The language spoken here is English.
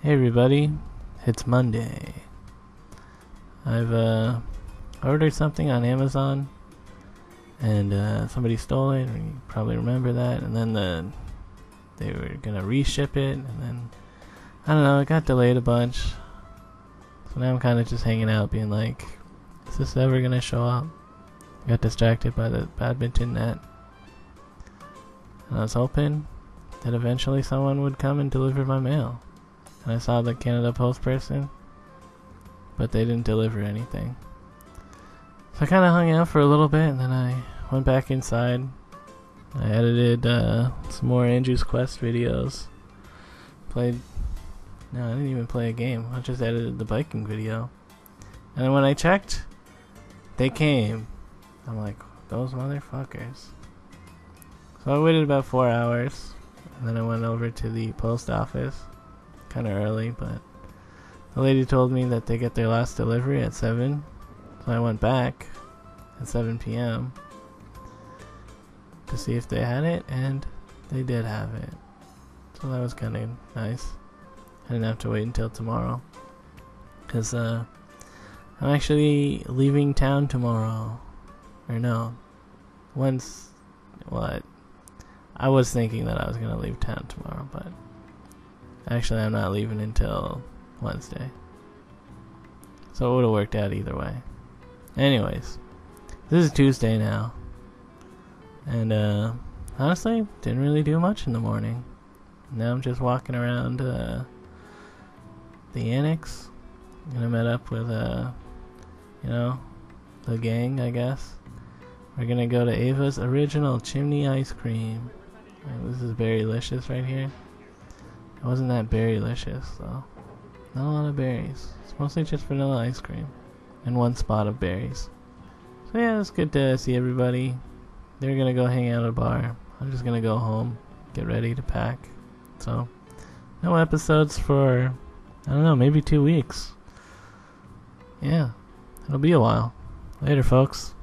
Hey everybody, it's Monday. I've uh, ordered something on Amazon, and uh, somebody stole it. You probably remember that. And then the they were gonna reship it, and then I don't know, it got delayed a bunch. So now I'm kind of just hanging out, being like, is this ever gonna show up? I got distracted by the badminton net, and I was hoping that eventually someone would come and deliver my mail I saw the Canada Post person, but they didn't deliver anything. So I kind of hung out for a little bit, and then I went back inside. I edited uh, some more Andrew's Quest videos. Played. No, I didn't even play a game. I just edited the biking video. And then when I checked, they came. I'm like, those motherfuckers. So I waited about four hours, and then I went over to the post office kind of early, but the lady told me that they get their last delivery at 7. So I went back at 7 p.m. to see if they had it, and they did have it. So that was kind of nice. I didn't have to wait until tomorrow. Because uh, I'm actually leaving town tomorrow. Or no. Once. What? I was thinking that I was going to leave town tomorrow, but Actually, I'm not leaving until Wednesday. So it would have worked out either way. Anyways, this is Tuesday now. And, uh, honestly, didn't really do much in the morning. Now I'm just walking around, uh, the annex. And I met up with, uh, you know, the gang, I guess. We're gonna go to Eva's Original Chimney Ice Cream. This is very delicious right here. It wasn't that berrylicious, though. Not a lot of berries. It's mostly just vanilla ice cream. And one spot of berries. So yeah, it's good to see everybody. They're gonna go hang out at a bar. I'm just gonna go home, get ready to pack. So, no episodes for, I don't know, maybe two weeks. Yeah, it'll be a while. Later, folks.